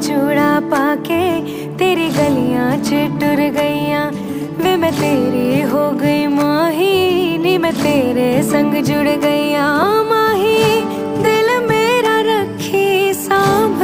चूड़ा पाके तेरी गलियाँ च टुर गईया। वे मैं तेरी हो गई माही, नी मैं तेरे संग जुड़ गई।